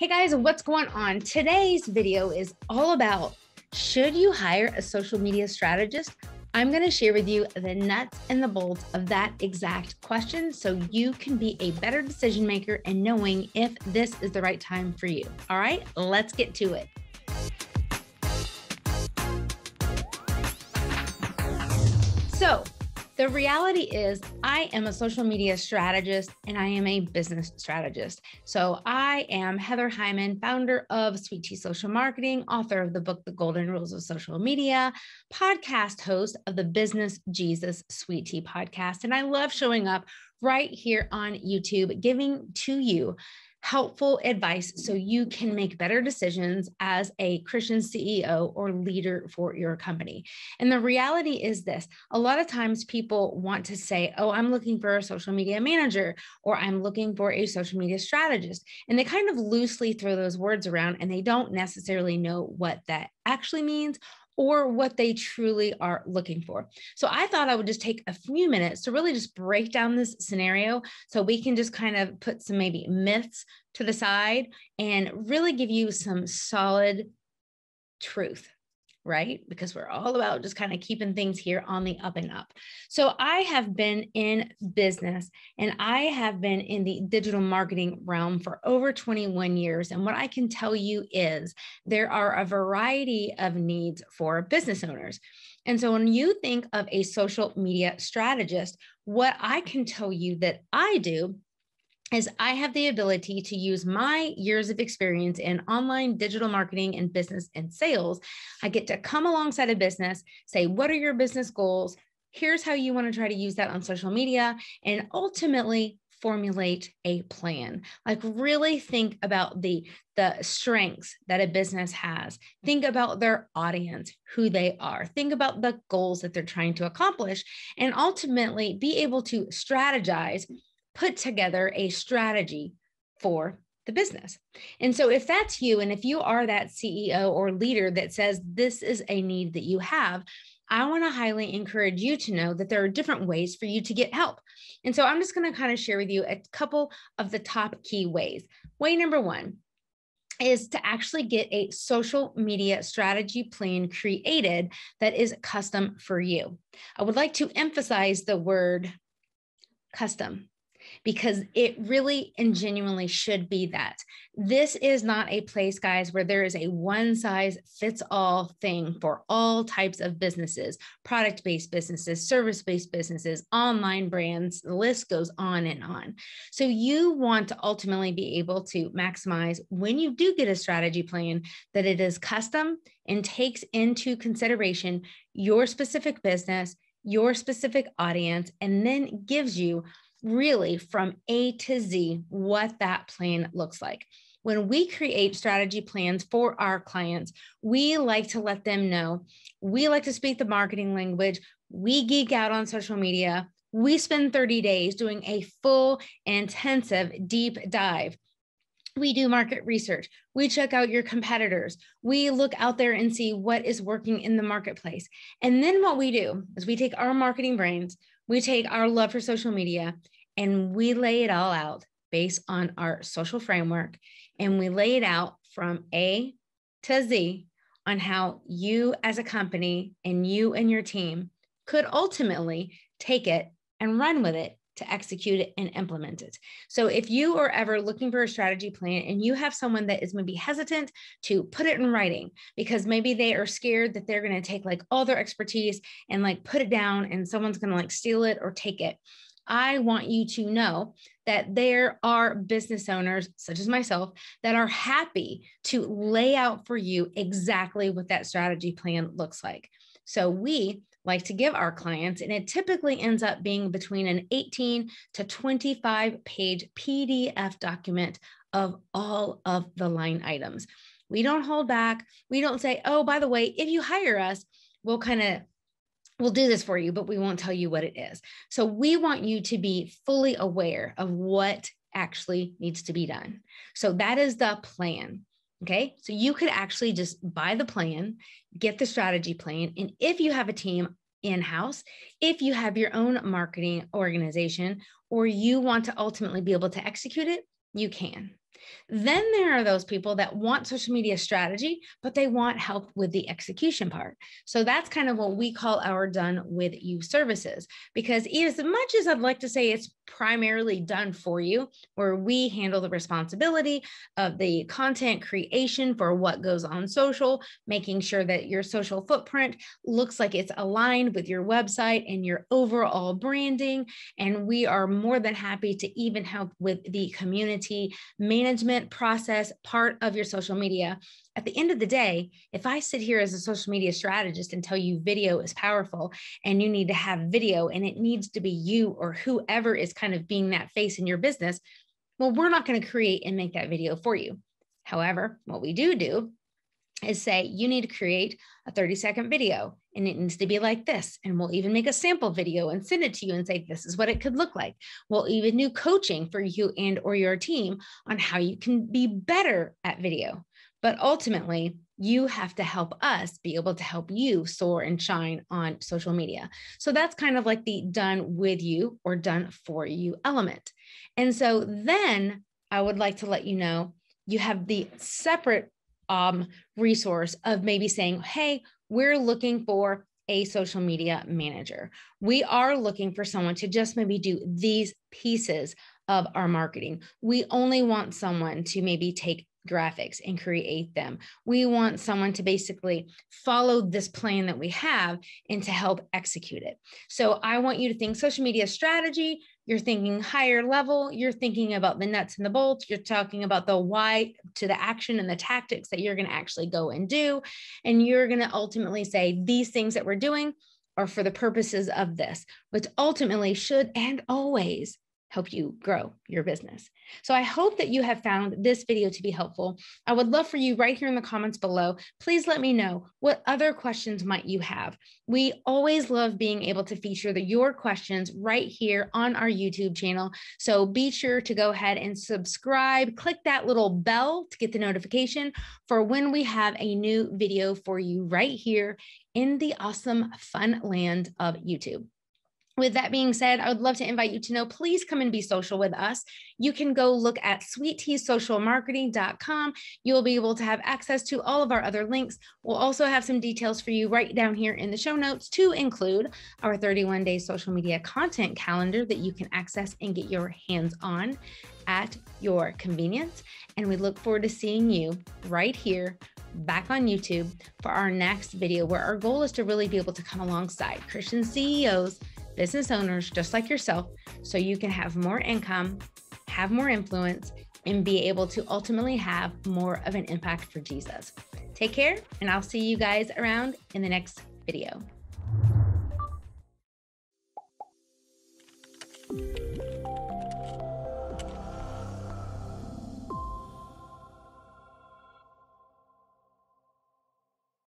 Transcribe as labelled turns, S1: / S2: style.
S1: Hey guys, what's going on? Today's video is all about should you hire a social media strategist? I'm going to share with you the nuts and the bolts of that exact question so you can be a better decision maker and knowing if this is the right time for you. All right, let's get to it. So, the reality is, I am a social media strategist and I am a business strategist. So, I am Heather Heuman, founder of Sweet Tea Social Marketing, author of the book, The Golden Rules of Social Media, podcast host of the Business Jesus Sweet Tea podcast. And I love showing up right here on YouTube, giving to you helpful advice so you can make better decisions as a Christian CEO or leader for your company. And the reality is this a lot of times people want to say, Oh, I'm looking for a social media manager, or I'm looking for a social media strategist. And they kind of loosely throw those words around and they don't necessarily know what that actually means or what they truly are looking for. So I thought I would just take a few minutes to really just break down this scenario so we can just kind of put some maybe myths to the side and really give you some solid truth right? Because we're all about just kind of keeping things here on the up and up. So I have been in business and I have been in the digital marketing realm for over 21 years. And what I can tell you is there are a variety of needs for business owners. And so when you think of a social media strategist, what I can tell you that I do is I have the ability to use my years of experience in online digital marketing and business and sales. I get to come alongside a business, say, what are your business goals? Here's how you want to try to use that on social media, and ultimately formulate a plan like really think about the the strengths that a business has think about their audience who they are think about the goals that they're trying to accomplish and ultimately be able to strategize put together a strategy for the business. And so, if that's you, and if you are that CEO or leader that says this is a need that you have, I want to highly encourage you to know that there are different ways for you to get help. And so, I'm just going to kind of share with you a couple of the top key ways. Way number one is to actually get a social media strategy plan created that is custom for you. I would like to emphasize the word custom because it really and genuinely should be that. This is not a place, guys, where there is a one size fits all thing for all types of businesses product based businesses, service based businesses, online brands. The list goes on and on. So, you want to ultimately be able to maximize when you do get a strategy plan that it is custom and takes into consideration your specific business your specific audience and then gives you really from A to Z what that plan looks like. When we create strategy plans for our clients, we like to let them know we like to speak the marketing language. We geek out on social media. We spend 30 days doing a full, intensive, deep dive. We do market research. We check out your competitors. We look out there and see what is working in the marketplace. And then what we do is we take our marketing brains, we take our love for social media and we lay it all out based on our social framework. And we lay it out from A to Z on how you as a company and you and your team could ultimately take it and run with it to execute it and implement it. So if you are ever looking for a strategy plan and you have someone that is maybe hesitant to put it in writing because maybe they are scared that they're going to take like all their expertise and like put it down and someone's going to like steal it or take it. I want you to know that there are business owners, such as myself, that are happy to lay out for you exactly what that strategy plan looks like. So we like to give our clients, and it typically ends up being between an 18 to 25 page PDF document of all of the line items. We don't hold back. We don't say, oh, by the way, if you hire us, we'll kind of we'll do this for you, but we won't tell you what it is. So we want you to be fully aware of what actually needs to be done. So that is the plan. Okay. So you could actually just buy the plan, get the strategy plan. And if you have a team in house, if you have your own marketing organization, or you want to ultimately be able to execute it, you can. Then there are those people that want social media strategy, but they want help with the execution part. So that's kind of what we call our done with you services. Because as much as I'd like to say it's primarily done for you, where we handle the responsibility of the content creation for what goes on social, making sure that your social footprint looks like it's aligned with your website and your overall branding. And we are more than happy to even help with the community management process part of your social media. At the end of the day, if I sit here as a social media strategist and tell you video is powerful and you need to have video and it needs to be you or whoever is kind of being that face in your business, well, we're not going to create and make that video for you. However, what we do do is say you need to create a 30 second video and it needs to be like this and we'll even make a sample video and send it to you and say this is what it could look like we'll even do coaching for you and or your team on how you can be better at video. But ultimately you have to help us be able to help you soar and shine on social media. So that's kind of like the done with you or done for you element. And so then i would like to let you know you have the separate um, resource of maybe saying, hey, we're looking for a social media manager. We are looking for someone to just maybe do these pieces of our marketing. We only want someone to maybe take graphics and create them. We want someone to basically follow this plan that we have and to help execute it. So I want you to think social media strategy, you're thinking higher level, you're thinking about the nuts and the bolts, you're talking about the why to the action and the tactics that you're going to actually go and do. And you're going to ultimately say, these things that we're doing are for the purposes of this, which ultimately should and always help you grow your business. So I hope that you have found this video to be helpful. I would love for you right here in the comments below. Please let me know what other questions might you have. We always love being able to feature the, your questions right here on our YouTube channel. So be sure to go ahead and subscribe, click that little bell to get the notification for when we have a new video for you right here in the awesome fun land of YouTube with that being said, I would love to invite you to know, please come and be social with us. You can go look at sweetteasocialmarketing.com. You will be able to have access to all of our other links. We'll also have some details for you right down here in the show notes to include our 31 day social media content calendar that you can access and get your hands on at your convenience. And we look forward to seeing you right here back on YouTube for our next video, where our goal is to really be able to come alongside Christian CEOs business owners just like yourself so you can have more income, have more influence, and be able to ultimately have more of an impact for Jesus. Take care, and I'll see you guys around in the next video.